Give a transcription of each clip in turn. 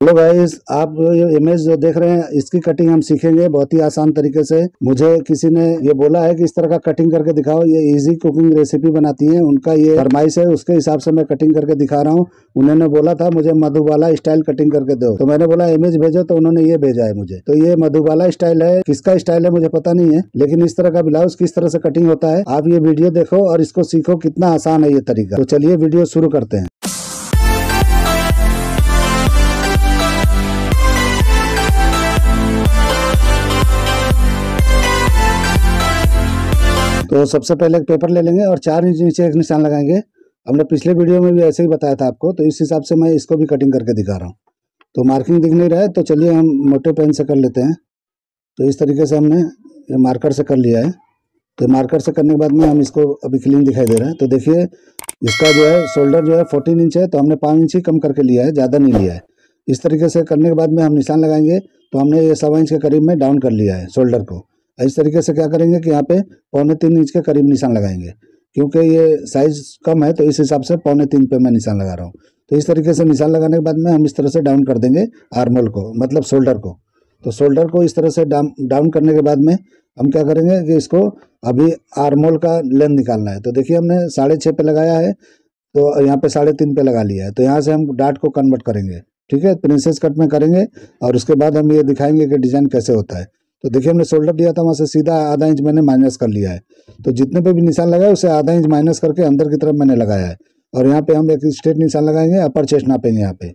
Hello guys, आप ये image जो देख रहे हैं, इसकी कटिंग हम सीखेंगे बहुत ही आसान तरीके से। मुझे किसी ने ये बोला है कि इस तरह का कटिंग करके दिखाओ, ये इजी कुकिंग रेसिपी बनाती हैं। उनका ये फरमाइश है, उसके हिसाब से मैं कटिंग करके दिखा रहा हूँ। उन्होंने बोला था, मुझे मधुबाला स्टाइल कटिंग करके दो। तो मैंने बोला इमेज भेजो तो उन्होंने ये भेजा है मुझे। तो ये मधुबाला स्टाइल है, किसका स्टाइल है मुझे पता नहीं है, लेकिन इस तरह का ब्लाउज किस तरह से कटिंग होता है, आप ये वीडियो देखो और इसको सीखो, कितना आसान है ये तरीका। तो चलिए वीडियो शुरू करते हैं। तो सबसे पहले एक पेपर ले लेंगे और चार इंच नीचे एक निशान लगाएँगे। हमने पिछले वीडियो में भी ऐसे ही बताया था आपको तो इस हिसाब से मैं इसको भी कटिंग करके दिखा रहा हूँ। तो मार्किंग दिख नहीं रहा है तो चलिए हम मोटे पेन से कर लेते हैं। तो इस तरीके से हमने मार्कर से कर लिया है। तो मार्कर से करने के बाद में हम इसको अभी क्लीन दिखाई दे रहा है। तो देखिए, इसका जो है शोल्डर जो है फोर्टीन इंच है तो हमने पाँच इंच ही कम करके लिया है, ज़्यादा नहीं लिया है। इस तरीके से करने के बाद में हम निशान लगाएँगे तो हमने ये सवा इंच के करीब में डाउन कर लिया है शोल्डर को। इस तरीके से क्या करेंगे कि यहाँ पे पौने तीन इंच के करीब निशान लगाएँगे। क्योंकि ये साइज़ कम है तो इस हिसाब से पौने तीन पे मैं निशान लगा रहा हूँ। तो इस तरीके से निशान लगाने के बाद में हम इस तरह से डाउन कर देंगे आर्मोल को मतलब शोल्डर को। तो शोल्डर को इस तरह से डाउन करने के बाद में हम क्या करेंगे कि इसको अभी आर्मोल का लेंथ निकालना है। तो देखिए हमने साढ़े छः पे लगाया है तो यहाँ पे साढ़े तीन पे लगा लिया है। तो यहाँ से हम डाट को कन्वर्ट करेंगे, ठीक है? प्रिंसेस कट में करेंगे और उसके बाद हम ये दिखाएँगे कि डिज़ाइन कैसे होता है। तो देखिए, हमने शोल्डर दिया था, वहाँ से सीधा आधा इंच मैंने माइनस कर लिया है। तो जितने पे भी निशान लगाए, उसे आधा इंच माइनस करके अंदर की तरफ़ मैंने लगाया है। और यहाँ पे हम एक स्ट्रेट निशान लगाएँगे अपर चेस्ट नापेंगे यहाँ पे।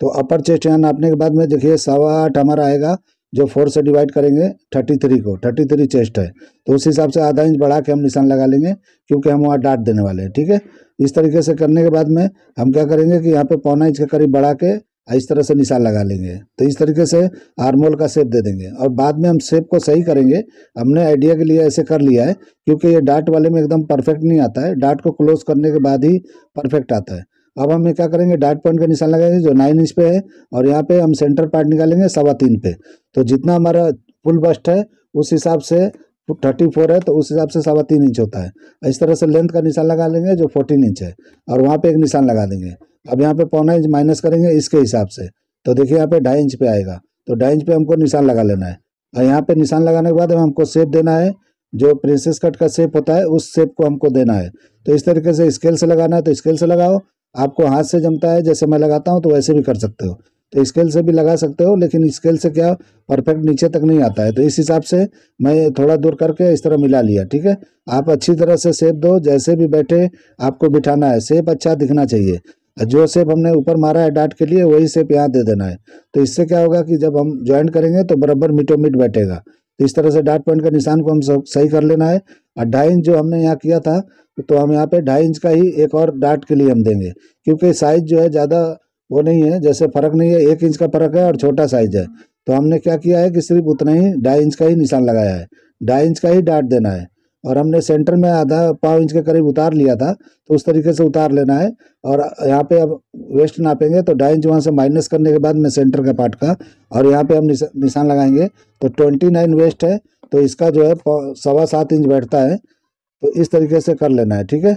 तो अपर चेस्ट यहाँ नापने के बाद में देखिए, सवा आठ हमारा आएगा, जो फोर से डिवाइड करेंगे थर्टी थ्री को थर्टी थ्री चेस्ट है। तो उस हिसाब से आधा इंच बढ़ा के हम निशान लगा लेंगे, क्योंकि हम वहाँ डाट देने वाले हैं, ठीक है? इस तरीके से करने के बाद में हम क्या करेंगे कि यहाँ पे पौना इंच के करीब बढ़ा के इस तरह से निशान लगा लेंगे। तो इस तरीके से आर्मोल का शेप दे देंगे। और बाद में हम शेप को सही करेंगे। हमने आइडिया के लिए ऐसे कर लिया है, क्योंकि ये डाट वाले में एकदम परफेक्ट नहीं आता है। डाट को क्लोज करने के बाद ही परफेक्ट आता है। अब हम क्या करेंगे? डाट पॉइंट का निशान लगाएँगे जो नाइन इंच पे है, और यहाँ पे हम सेंटर पार्ट निकालेंगे सवा तीन पे। तो जितना हमारा फुल बस्ट है, उस हिसाब से थर्टी फोर है तो उस हिसाब से सवा तीन इंच होता है। इस तरह से लेंथ का निशान लगा लेंगे जो फोर्टीन इंच है, और वहाँ पे एक निशान लगा देंगे। अब यहाँ पे पौना इंच माइनस करेंगे इसके हिसाब से। तो देखिए यहाँ पे ढाई इंच पे आएगा। तो ढाई इंच पे हमको निशान लगा लेना है। और यहाँ पे निशान लगाने के बाद हमको शेप देना है। जो प्रिंसेस कट का शेप होता है, उस शेप को हमको देना है। तो इस तरीके से स्केल से लगाना है तो स्केल से लगाओ। आपको हाथ से जमता है, जैसे मैं लगाता हूँ तो वैसे भी कर सकते हो। तो स्केल से भी लगा सकते हो, लेकिन स्केल से क्या परफेक्ट नीचे तक नहीं आता है। तो इस हिसाब से मैं थोड़ा दूर करके इस तरह मिला लिया, ठीक है? आप अच्छी तरह से सेप दो, जैसे भी बैठे आपको बिठाना है। सेप अच्छा दिखना चाहिए। जो सेप हमने ऊपर मारा है डाट के लिए, वही सेप यहाँ दे देना है। तो इससे क्या होगा कि जब हम ज्वाइंट करेंगे तो बराबर मीटो मीट बैठेगा। तो इस तरह से डाट पॉइंट का निशान को हम सही कर लेना है। और ढाई इंच जो हमने यहाँ किया था तो हम यहाँ पे ढाई इंच का ही एक और डाट के लिए हम देंगे। क्योंकि साइज़ जो है ज़्यादा वो नहीं है, जैसे फ़र्क नहीं है, एक इंच का फ़र्क है और छोटा साइज़ है। तो हमने क्या किया है कि सिर्फ़ उतना ही ढाई इंच का ही निशान लगाया है। ढाई इंच का ही डाट देना है। और हमने सेंटर में आधा पाव इंच के करीब उतार लिया था तो उस तरीके से उतार लेना है। और यहाँ पे अब वेस्ट नापेंगे तो ढाई इंच वहाँ से माइनस करने के बाद में सेंटर का पार्ट का, और यहाँ पे हम निशान लगाएँगे तो ट्वेंटी नाइन वेस्ट है तो इसका जो है सवा सात इंच बैठता है तो इस तरीके से कर लेना है, ठीक है?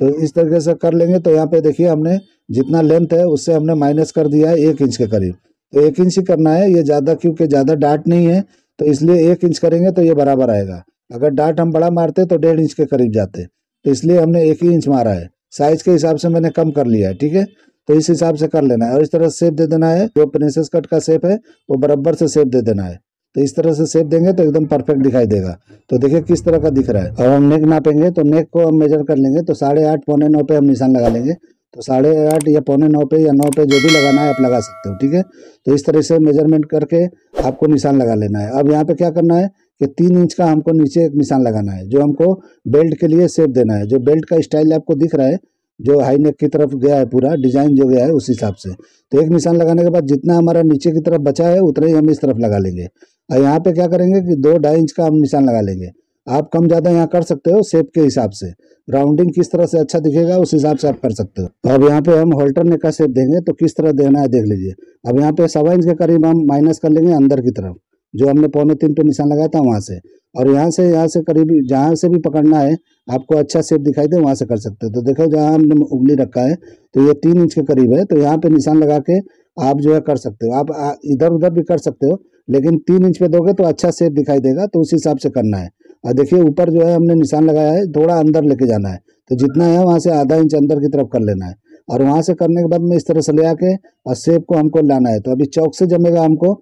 तो इस तरीके से कर लेंगे तो यहाँ पे देखिए हमने जितना लेंथ है, उससे हमने माइनस कर दिया है एक इंच के करीब। तो एक इंच ही करना है, ये ज़्यादा क्योंकि ज़्यादा डाट नहीं है तो इसलिए एक इंच करेंगे तो ये बराबर आएगा। अगर डाट हम बड़ा मारते तो डेढ़ इंच के करीब जाते तो इसलिए हमने एक ही इंच मारा है। साइज़ के हिसाब से मैंने कम कर लिया है, ठीक है? तो इस हिसाब से कर लेना है। और इस तरह से शेप दे देना है। जो प्रिंसेस कट का सेप है, वो बराबर से सेप दे देना है। तो इस तरह से शेप देंगे तो एकदम परफेक्ट दिखाई देगा। तो देखिए किस तरह का दिख रहा है। और हम नेक नापेंगे तो नेक को हम मेजर कर लेंगे। तो साढ़े आठ, पौने नौ पे हम निशान लगा लेंगे। तो साढ़े आठ या पौने नौ पे या नौ पे जो भी लगाना है आप लगा सकते हो, ठीक है? तो इस तरह से मेज़रमेंट करके आपको निशान लगा लेना है। अब यहाँ पे क्या करना है? कि तीन इंच का हमको नीचे एक निशान लगाना है, जो हमको बेल्ट के लिए सेप देना है। जो बेल्ट का स्टाइल आपको दिख रहा है, जो हाई नेक की तरफ़ गया है पूरा, डिज़ाइन जो गया है उस हिसाब से। तो एक निशान लगाने के बाद जितना हमारा नीचे की तरफ़ बचा है, उतना ही हम इस तरफ़ लगा लेंगे। और यहाँ पे क्या करेंगे कि दो ढाई इंच का हम निशान लगा लेंगे। आप कम ज़्यादा यहाँ कर सकते हो शेप के हिसाब से। राउंडिंग किस तरह से अच्छा दिखेगा, उस हिसाब से आप कर सकते हो। अब यहाँ पे हम होल्टर नेक का सेप देंगे तो किस तरह देना है देख लीजिए। अब यहाँ पे सवा इंच के करीब हम माइनस कर लेंगे अंदर की तरफ़। जो हमने पौने तीन पे निशान लगाया था वहाँ से। और यहाँ से यहाँ से करीब, जहाँ से भी पकड़ना है, आपको अच्छा सेप दिखाई दे, वहाँ से कर सकते हो। तो देखो, जहाँ हमने उंगली रखा है तो ये तीन इंच के करीब है तो यहाँ पे निशान लगा के आप जो है कर सकते हो। आप इधर उधर भी कर सकते हो, लेकिन तीन इंच पे दोगे तो अच्छा सेप दिखाई देगा तो उस हिसाब से करना है। और देखिए, ऊपर जो है हमने निशान लगाया है, थोड़ा अंदर लेके जाना है तो जितना है वहाँ से आधा इंच अंदर की तरफ़ कर लेना है। और वहाँ से करने के बाद में इस तरह से ले आके, और शेप को हमको लाना है तो अभी चौक से जमेगा हमको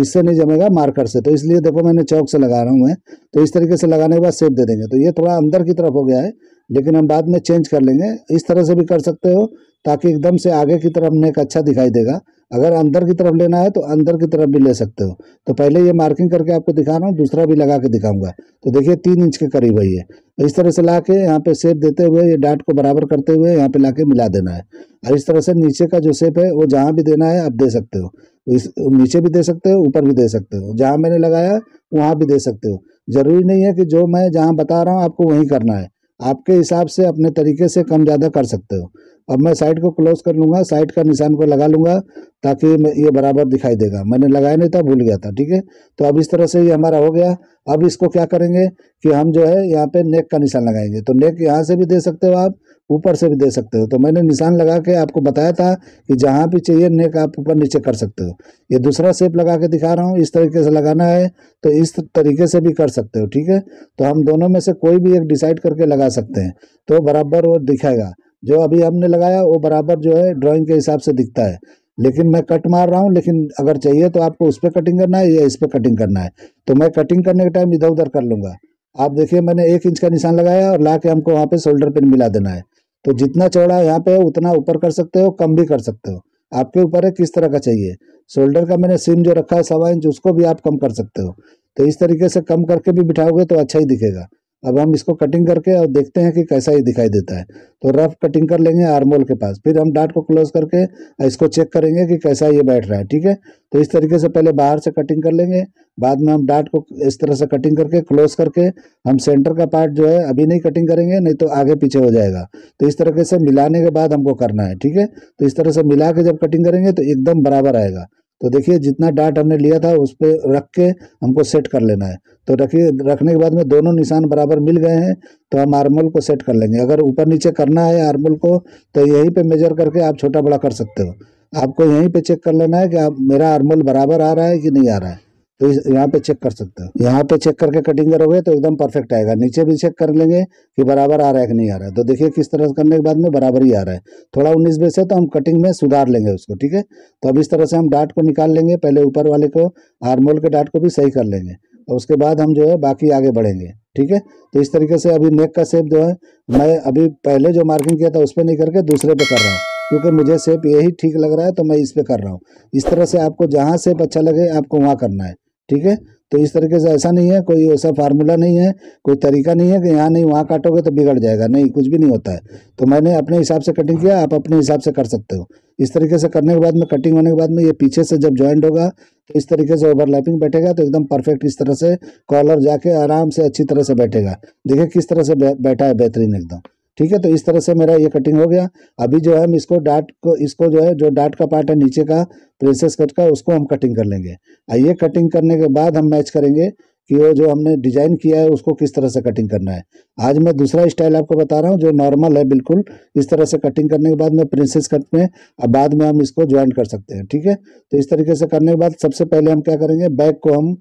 इससे नहीं जमेगा मार्कर से। तो इसलिए देखो मैंने चौक से लगा रहा हूँ मैं। तो इस तरीके से लगाने के बाद सेप दे देंगे। तो ये थोड़ा अंदर की तरफ़ हो गया है, लेकिन हम बाद में चेंज कर लेंगे। इस तरह से भी कर सकते हो, ताकि एकदम से आगे की तरफ़ नेक अच्छा दिखाई देगा। अगर अंदर की तरफ़ लेना है तो अंदर की तरफ़ भी ले सकते हो। तो पहले ये मार्किंग करके आपको दिखा रहा हूँ, दूसरा भी लगा के दिखाऊँगा। तो देखिए, तीन इंच के करीब है ये। इस तरह से ला के यहाँ पे सेप देते हुए, ये डाट को बराबर करते हुए यहाँ पे ला के मिला देना है। और इस तरह से नीचे का जो सेप है, वो जहाँ भी देना है, आप दे सकते हो। इस, नीचे भी दे सकते हो, ऊपर भी दे सकते हो। जहाँ मैंने लगाया, वहाँ भी दे सकते हो। ज़रूरी नहीं है कि जो मैं जहाँ बता रहा हूँ, आपको वहीं करना है। आपके हिसाब से, अपने तरीके से कम ज़्यादा कर सकते हो। अब मैं साइड को क्लोज कर लूँगा साइड का निशान को लगा लूँगा, ताकि ये बराबर दिखाई देगा। मैंने लगाया नहीं था, भूल गया था, ठीक है? तो अब इस तरह से ये हमारा हो गया। अब इसको क्या करेंगे कि हम जो है, यहाँ पे नेक का निशान लगाएँगे। तो नेक यहाँ से भी दे सकते हो आप, ऊपर से भी दे सकते हो। तो मैंने निशान लगा के आपको बताया था कि जहाँ भी चाहिए नेक आप ऊपर नीचे कर सकते हो। ये दूसरा सेप लगा के दिखा रहा हूँ, इस तरीके से लगाना है तो इस तरीके से भी कर सकते हो, ठीक है? तो हम दोनों में से कोई भी एक डिसाइड करके लगा सकते हैं। तो बराबर वो दिखाएगा जो अभी हमने लगाया, वो बराबर जो है ड्राइंग के हिसाब से दिखता है। लेकिन मैं कट मार रहा हूँ, लेकिन अगर चाहिए तो आपको उस पर कटिंग करना है या इस पर कटिंग करना है। तो मैं कटिंग करने के टाइम इधर उधर कर लूँगा। आप देखिए, मैंने एक इंच का निशान लगाया और ला के हमको वहाँ पे शोल्डर पिन मिला देना है। तो जितना चौड़ा यहाँ पे उतना ऊपर कर सकते हो, कम भी कर सकते हो। आपके ऊपर है, किस तरह का चाहिए? शोल्डर का मैंने सिम जो रखा है, सवा इंच उसको भी आप कम कर सकते हो। तो इस तरीके से कम करके भी बिठाओगे तो अच्छा ही दिखेगा। अब हम इसको कटिंग करके और देखते हैं कि कैसा ही दिखाई देता है। तो रफ कटिंग कर लेंगे आर्मोल के पास। फिर हम डाट को क्लोज करके इसको चेक करेंगे कि कैसा ये बैठ रहा है, ठीक है? तो इस तरीके से पहले बाहर से कटिंग कर लेंगे। बाद में हम डाट को इस तरह से कटिंग करके क्लोज करके हम सेंटर का पार्ट जो है अभी नहीं कटिंग करेंगे, नहीं तो आगे पीछे हो जाएगा। तो इस तरीके से मिलाने के बाद हमको करना है, ठीक है? तो इस तरह से मिला के जब कटिंग करेंगे तो एकदम बराबर आएगा। तो देखिए, जितना डाट हमने लिया था, उस पर रख के हमको सेट कर लेना है। तो रखिए रखने के बाद में दोनों निशान बराबर मिल गए हैं तो हम आर्मोल को सेट कर लेंगे। अगर ऊपर नीचे करना है आर्मोल को तो यहीं पे मेजर करके आप छोटा बड़ा कर सकते हो। आपको यहीं पे चेक कर लेना है कि आप, मेरा आर्मोल बराबर आ रहा है कि नहीं आ रहा है। तो यहाँ पे चेक कर सकते हो। यहाँ पे चेक करके कटिंग करोगे तो एकदम परफेक्ट आएगा। नीचे भी चेक कर लेंगे कि बराबर आ रहा है कि नहीं आ रहा है। तो देखिए किस तरह से करने के बाद में बराबर ही आ रहा है। थोड़ा उन्नीस बेस है तो हम कटिंग में सुधार लेंगे उसको, ठीक है? तो अब इस तरह से हम डाट को निकाल लेंगे। पहले ऊपर वाले को हारमोल के डाट को भी सही कर लेंगे। और उसके बाद हम जो है बाकी आगे बढ़ेंगे, ठीक है? तो इस तरीके से अभी नेक का सेप जो है, मैं अभी पहले जो मार्किंग किया था उस पर नहीं करके दूसरे पे कर रहा हूँ। क्योंकि मुझे सेप यही ठीक लग रहा है तो मैं इस पर कर रहा हूँ। इस तरह से आपको जहाँ सेप अच्छा लगे आपको वहाँ करना है। ठीक है? तो इस तरीके से ऐसा नहीं है, कोई ऐसा फार्मूला नहीं है, कोई तरीका नहीं है कि यहाँ नहीं, वहाँ काटोगे तो बिगड़ जाएगा। नहीं, कुछ भी नहीं होता है। तो मैंने अपने हिसाब से कटिंग किया, आप अपने हिसाब से कर सकते हो। इस तरीके से करने के बाद में कटिंग होने के बाद में, ये पीछे से जब ज्वाइंट होगा तो इस तरीके से ओवरलैपिंग बैठेगा तो एकदम परफेक्ट इस तरह से कॉलर जाके आराम से अच्छी तरह से बैठेगा। देखिए किस तरह से बैठा है बेहतरीन एकदम। ठीक है तो इस तरह से मेरा ये कटिंग हो गया। अभी जो है हम इसको डाट को, इसको जो है, जो डाट का पार्ट है, नीचे का प्रिंसेस कट का, उसको हम कटिंग कर लेंगे। ये कटिंग करने के बाद हम मैच करेंगे कि वो जो हमने डिज़ाइन किया है, उसको किस तरह से कटिंग करना है। आज मैं दूसरा स्टाइल आपको बता रहा हूँ, जो नॉर्मल है बिल्कुल। इस तरह से कटिंग करने के बाद में प्रिंसेस कट में, अब बाद में हम इसको ज्वाइन कर सकते हैं, ठीक है? तो इस तरीके से करने के बाद सबसे पहले हम क्या करेंगे? बैक को हम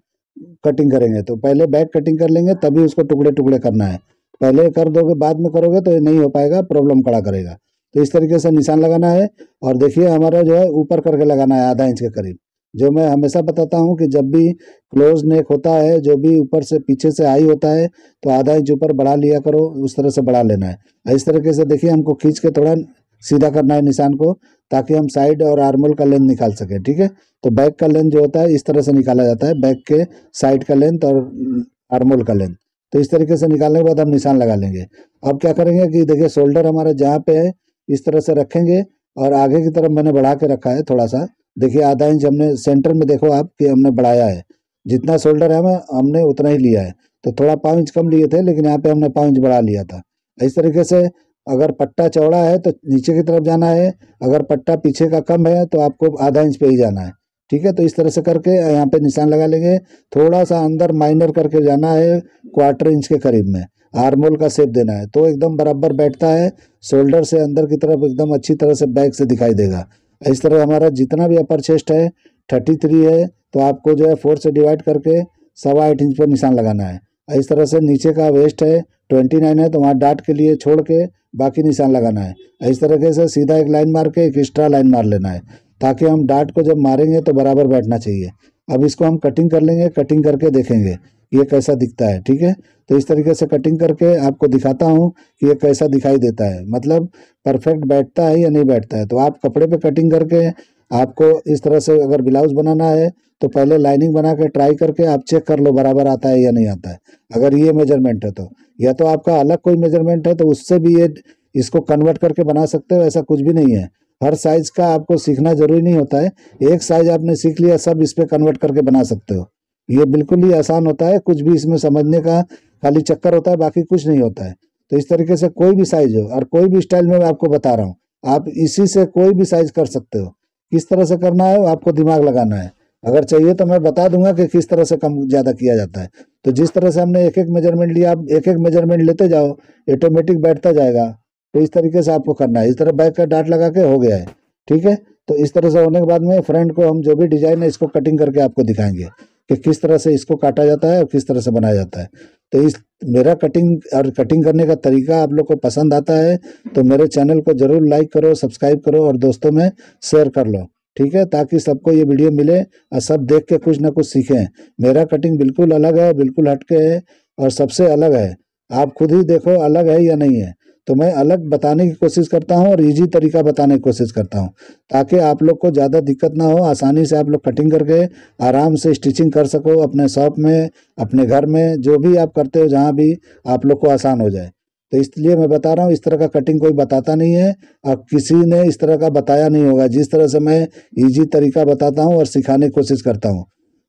कटिंग करेंगे। तो पहले बैक कटिंग कर लेंगे, तभी उसको टुकड़े टुकड़े करना है। पहले कर दोगे, बाद में करोगे तो ये नहीं हो पाएगा प्रॉब्लम खड़ा करेगा। तो इस तरीके से निशान लगाना है और देखिए हमारा जो है ऊपर करके लगाना है, आधा इंच के करीब। जो मैं हमेशा बताता हूँ कि जब भी क्लोज नेक होता है, जो भी ऊपर से पीछे से आई होता है तो आधा इंच ऊपर बढ़ा लिया करो, उस तरह से बढ़ा लेना है। इस तरीके से देखिए हमको खींच के थोड़ा सीधा करना है निशान को, ताकि हम साइड और आर्मोल का लेंथ निकाल सकें, ठीक है? तो बैक का लेंथ जो होता है, इस तरह से निकाला जाता है बैक के साइड का लेंथ और आर्मोल का लेंथ तो इस तरीके से निकालने के बाद हम निशान लगा लेंगे। अब क्या करेंगे कि देखिए शोल्डर हमारा जहाँ पे है, इस तरह से रखेंगे और आगे की तरफ़ मैंने बढ़ा के रखा है थोड़ा सा देखिए, आधा इंच हमने सेंटर में देखो आप कि हमने बढ़ाया है। जितना शोल्डर है हमें, हमने उतना ही लिया है। तो थोड़ा पाँच इंच कम लिए थे, लेकिन यहाँ पे हमने पाँच इंच बढ़ा लिया था। इस तरीके से अगर पट्टा चौड़ा है तो नीचे की तरफ़ जाना है, अगर पट्टा पीछे का कम है तो आपको आधा इंच पे ही जाना है। ठीक है तो इस तरह से करके यहाँ पे निशान लगा लेंगे। थोड़ा सा अंदर माइनर करके जाना है क्वार्टर इंच के करीब में। आर्मोल का शेप देना है। तो एकदम बराबर बैठता है। शोल्डर से अंदर की तरफ़ एकदम अच्छी तरह से बैक से दिखाई देगा। इस तरह हमारा जितना भी अपर चेस्ट है थर्टी थ्री है तो आपको जो है फोर से डिवाइड करके सवा आठ इंच पर निशान लगाना है। इस तरह से नीचे का वेस्ट है ट्वेंटी नाइन है तो वहाँ डाट के लिए छोड़ के बाकी निशान लगाना है। इस तरीके से सीधा एक लाइन मार के एक एक्स्ट्रा लाइन मार लेना है। ताकि हम डाट को जब मारेंगे तो बराबर बैठना चाहिए। अब इसको हम कटिंग कर लेंगे, कटिंग करके देखेंगे ये कैसा दिखता है, ठीक है? तो इस तरीके से कटिंग करके आपको दिखाता हूँ कि ये कैसा दिखाई देता है। मतलब परफेक्ट बैठता है या नहीं बैठता है? तो आप कपड़े पे कटिंग करके आपको इस तरह से अगर ब्लाउज बनाना है तो पहले लाइनिंग बना के ट्राई करके आप चेक कर लो बराबर आता है या नहीं आता है। अगर ये मेज़रमेंट है तो। या तो आपका अलग कोई मेज़रमेंट है तो उससे भी ये इसको कन्वर्ट करके बना सकते हो, ऐसा कुछ भी नहीं है। हर साइज़ का आपको सीखना ज़रूरी नहीं होता है। एक साइज़ आपने सीख लिया, सब इस पर कन्वर्ट करके बना सकते हो। ये बिल्कुल ही आसान होता है, कुछ भी इसमें समझने का खाली चक्कर होता है, बाकी कुछ नहीं होता है। तो इस तरीके से कोई भी साइज़ हो, और कोई भी स्टाइल में मैं आपको बता रहा हूँ, आप इसी से कोई भी साइज़ कर सकते हो। किस तरह से करना है, आपको दिमाग लगाना है। अगर चाहिए तो मैं बता दूँगा कि किस तरह से कम ज़्यादा किया जाता है। तो जिस तरह से हमने एक एक मेज़रमेंट लिया, आप एक एक मेज़रमेंट लेते जाओ ऑटोमेटिक बैठता जाएगा। तो इस तरीके से आपको करना है। इस तरह बैक का डाट लगा के हो गया है, ठीक है? तो इस तरह से होने के बाद में फ्रंट को हम जो भी डिज़ाइन है, इसको कटिंग करके आपको दिखाएँगे कि किस तरह से इसको काटा जाता है और किस तरह से बनाया जाता है। तो इस, मेरा कटिंग और कटिंग करने का तरीका आप लोग को पसंद आता है तो मेरे चैनल को ज़रूर लाइक करो, सब्सक्राइब करो और दोस्तों में शेयर कर लो, ठीक है? ताकि सबको ये वीडियो मिले और सब देख के कुछ ना कुछ सीखें। मेरा कटिंग बिल्कुल अलग है, बिल्कुल हटके है और सबसे अलग है। आप खुद ही देखो, अलग है या नहीं है। तो मैं अलग बताने की कोशिश करता हूँ और इजी तरीका बताने की कोशिश करता हूँ, ताकि आप लोग को ज़्यादा दिक्कत ना हो। आसानी से आप लोग कटिंग करके आराम से स्टिचिंग कर सको अपने शॉप में, अपने घर में, जो भी आप करते हो, जहाँ भी आप लोग को आसान हो जाए। तो इसलिए मैं बता रहा हूँ, इस तरह का कटिंग कोई बताता नहीं है। और किसी ने इस तरह का बताया नहीं होगा, जिस तरह से मैं इजी तरीका बताता हूँ और सिखाने की कोशिश करता हूँ।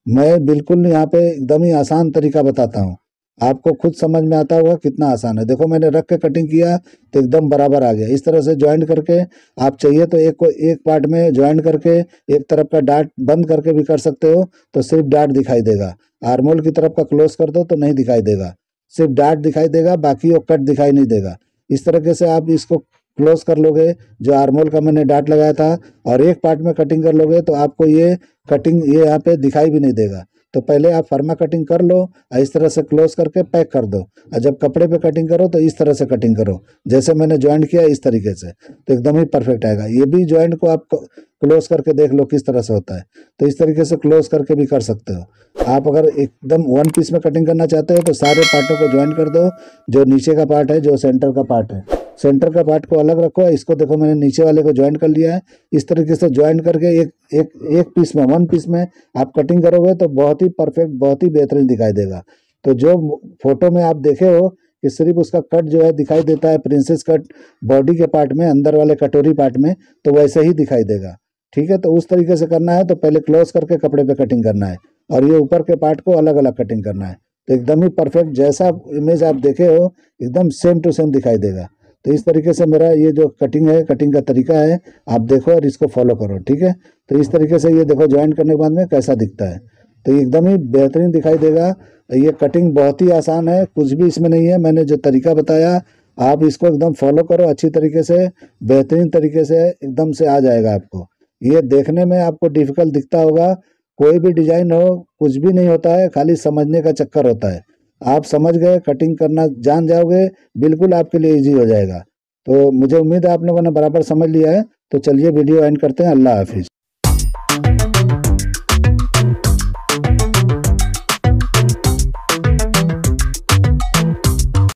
मैं बिल्कुल यहाँ पे एकदम ही आसान तरीका बताता हूँ। आपको खुद समझ में आता होगा कितना आसान है। देखो, मैंने रख के कटिंग किया तो एकदम बराबर आ गया। इस तरह से ज्वाइंट करके आप चाहिए तो एक को एक पार्ट में ज्वाइंट करके एक तरफ़ का डाट बंद करके भी कर सकते हो तो सिर्फ़ डाट दिखाई देगा। आर्मोल की तरफ़ का क्लोज कर दो तो नहीं दिखाई देगा। सिर्फ़ डाट दिखाई देगा, बाकी वो कट दिखाई नहीं देगा। इस तरीके से आप इसको क्लोज कर लोगे, जो आर्मोल का मैंने डाट लगाया था, और एक पार्ट में कटिंग कर लोगे तो आपको ये कटिंग ये यहाँ पे दिखाई भी नहीं देगा। तो पहले आप फर्मा कटिंग कर लो और इस तरह से क्लोज करके पैक कर दो। और जब कपड़े पे कटिंग करो तो इस तरह से कटिंग करो। जैसे मैंने ज्वाइंट किया, इस तरीके से। तो एकदम ही परफेक्ट आएगा। ये भी ज्वाइंट को आप क्लोज करके देख लो किस तरह से होता है। तो इस तरीके से क्लोज करके भी कर सकते हो। आप अगर एकदम वन पीस में कटिंग करना चाहते हो तो सारे पार्टों को ज्वाइन कर दो। जो नीचे का पार्ट है, जो सेंटर का पार्ट है। सेंटर का पार्ट को अलग रखो, इसको देखो मैंने नीचे वाले को ज्वाइन कर लिया है। इस तरीके से ज्वाइन करके एक एक एक पीस में वन पीस में आप कटिंग करोगे तो बहुत ही परफेक्ट बहुत ही बेहतरीन दिखाई देगा। तो जो फ़ोटो में आप देखे हो कि सिर्फ़ उसका कट जो है दिखाई देता है प्रिंसेस कट बॉडी के पार्ट में, अंदर वाले कटोरी पार्ट में तो वैसे ही दिखाई देगा। ठीक है? तो उस तरीके से करना है तो पहले क्लोज करके कपड़े पे कटिंग करना है और ये ऊपर के पार्ट को अलग अलग कटिंग करना है। तो एकदम ही परफेक्ट जैसा इमेज आप देखे हो, एकदम सेम टू सेम दिखाई देगा। तो इस तरीके से मेरा ये जो कटिंग है कटिंग का तरीका है, आप देखो और इसको फॉलो करो, ठीक है? तो इस तरीके से ये देखो ज्वाइन करने के बाद में कैसा दिखता है। तो एकदम ही बेहतरीन दिखाई देगा। ये कटिंग बहुत ही आसान है, कुछ भी इसमें नहीं है, मैंने जो तरीका बताया, आप इसको एकदम फॉलो करो अच्छी तरीके से, बेहतरीन तरीके से एकदम से आ जाएगा आपको। ये देखने में आपको डिफ़िकल्ट दिखता होगा, कोई भी डिज़ाइन हो, कुछ भी नहीं होता है, खाली समझने का चक्कर होता है। आप समझ गए कटिंग करना जान जाओगे, बिल्कुल आपके लिए इजी हो जाएगा। तो मुझे उम्मीद है आप लोगों ने बराबर समझ लिया है। तो चलिए वीडियो एंड करते हैं। अल्लाह हाफिज़।